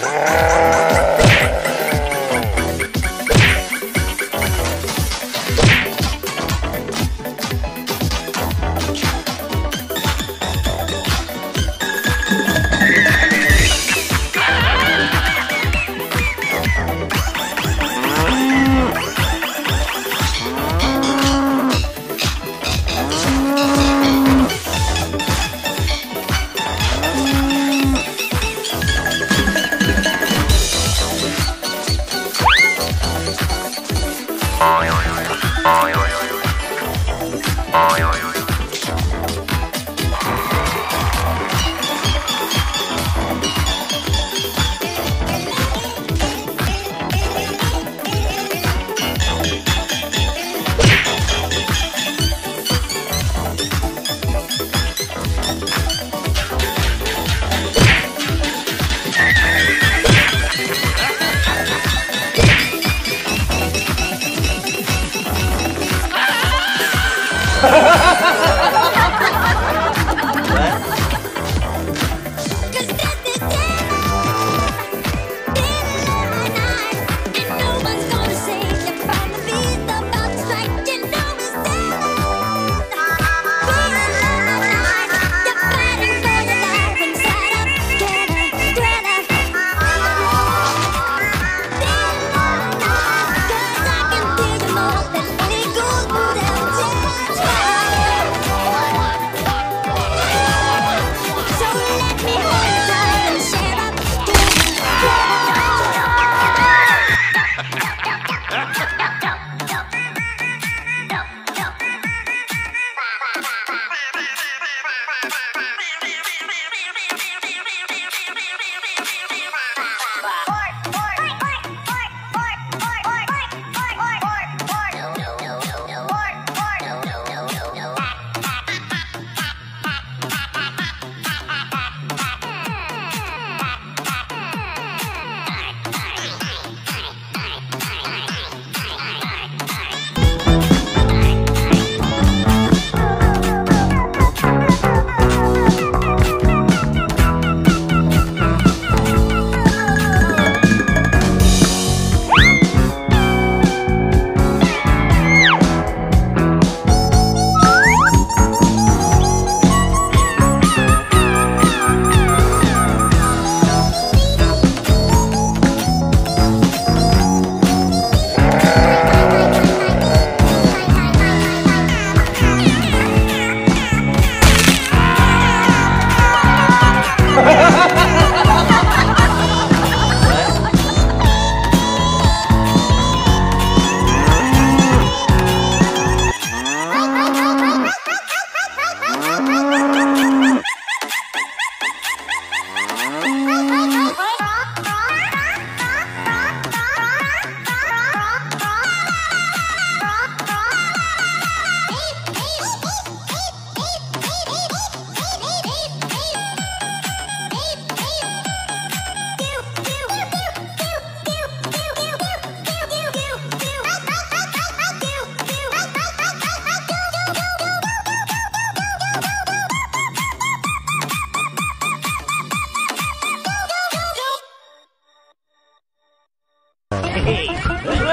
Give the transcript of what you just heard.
Hey. Oh, yeah. Yeah.